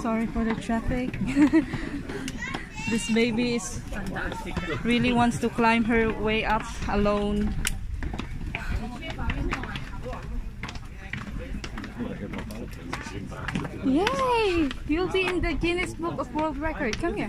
Sorry for the traffic. this baby is really wants to climb her way up alone. Yay! You'll be in the Guinness Book of World Record. Come here.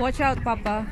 Watch out, Papa.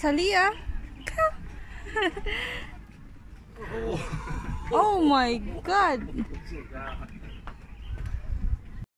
Talia, come. oh my god.